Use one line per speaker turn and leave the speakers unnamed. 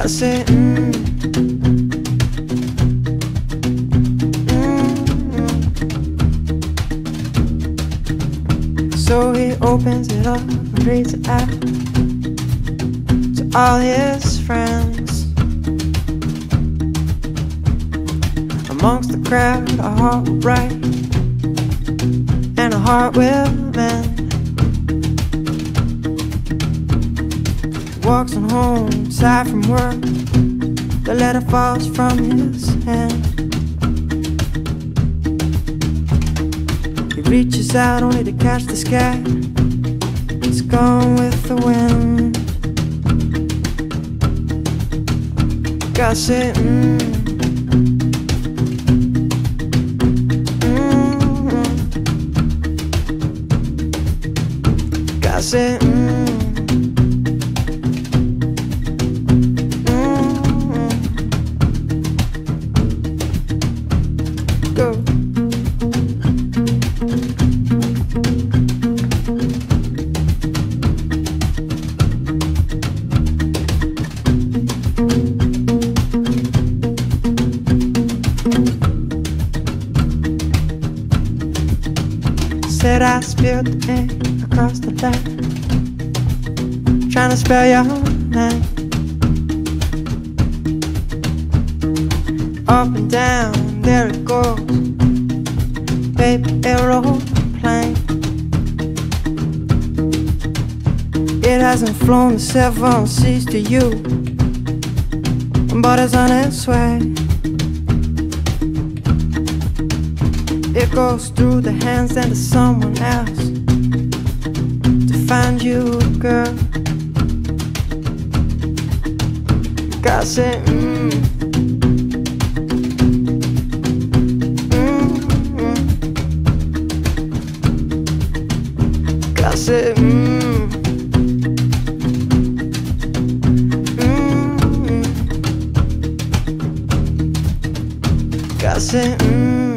Gotta say, mm. Mm. So he opens it up and reads it out to all his friends. Amongst the crowd, a heart will and a heart will Walks on home, tired from work. The letter falls from his hand. He reaches out only to catch the sky. It's gone with the wind. Gotta say, mm. Mm. Gotta say, mm. Mm. Go. Said I spilled the ink across the land Trying to spell your name Up and down, there it goes Baby, aeroplane It hasn't flown the seven seas to you. But it's on its way. It goes through the hands and to someone else To find you, girl. You gotta say, mm. Mm. Gotta say, mm. Mm, mm. Gotta say, mm.